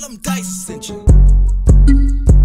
Tell him Dice sent you.